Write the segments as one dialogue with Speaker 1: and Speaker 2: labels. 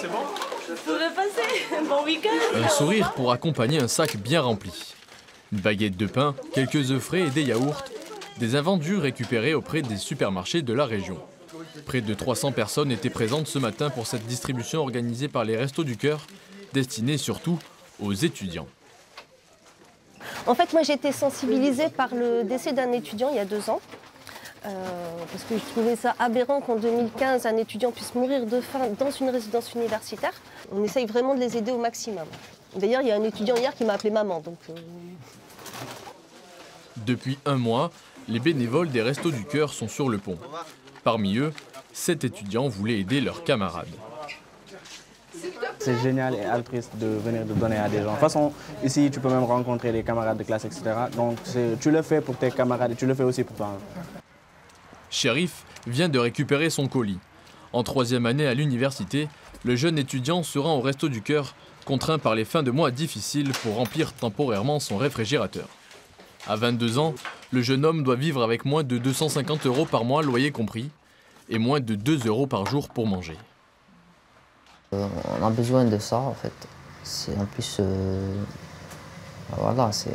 Speaker 1: C'est bon Vous pouvez passer Bon week-end
Speaker 2: Un sourire pour accompagner un sac bien rempli. Une baguette de pain, quelques œufs frais et des yaourts. Des invendus récupérés auprès des supermarchés de la région. Près de 300 personnes étaient présentes ce matin pour cette distribution organisée par les Restos du Cœur, destinée surtout aux étudiants.
Speaker 3: En fait, moi j'ai été sensibilisée par le décès d'un étudiant il y a deux ans. Euh, parce que je trouvais ça aberrant qu'en 2015, un étudiant puisse mourir de faim dans une résidence universitaire. On essaye vraiment de les aider au maximum. D'ailleurs, il y a un étudiant hier qui m'a appelé maman. Donc, euh,
Speaker 2: Depuis un mois, les bénévoles des Restos du Cœur sont sur le pont. Parmi eux, sept étudiants voulaient aider leurs camarades.
Speaker 4: C'est génial et altruiste de venir de donner à des gens. De toute façon, ici, tu peux même rencontrer des camarades de classe, etc. Donc, tu le fais pour tes camarades et tu le fais aussi pour toi.
Speaker 2: Shérif vient de récupérer son colis. En troisième année à l'université, le jeune étudiant se rend au Resto du Cœur, contraint par les fins de mois difficiles pour remplir temporairement son réfrigérateur. À 22 ans, le jeune homme doit vivre avec moins de 250 euros par mois, loyer compris, et moins de 2 euros par jour pour manger.
Speaker 5: Euh, on a besoin de ça en fait. C'est en plus, euh, voilà, c'est-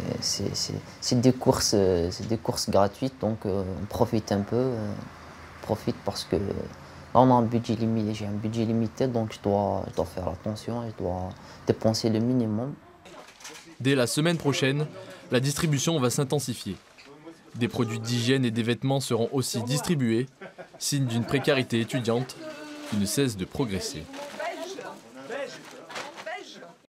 Speaker 5: des courses, euh, c'est des gratuites, donc euh, on profite un peu, euh, on profite parce que on a un budget limité, j'ai un budget limité, donc je dois, je dois faire attention, je dois dépenser le minimum.
Speaker 2: Dès la semaine prochaine, la distribution va s'intensifier. Des produits d'hygiène et des vêtements seront aussi distribués, signe d'une précarité étudiante qui ne cesse de progresser.